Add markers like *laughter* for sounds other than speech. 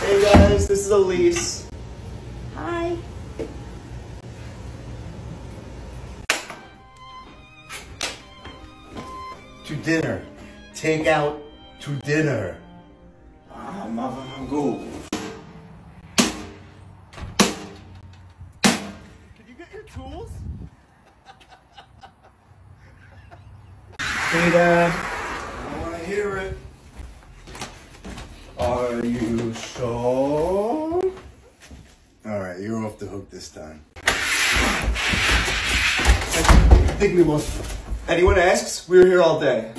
Hey guys, this is Elise. Hi. To dinner. Take out to dinner. Ah, motherfucker. Can you get your tools? *laughs* Hey Dad. I want to hear it. You sure? All right, you're off the hook this time. Think we lost. Anyone asks, we were here all day.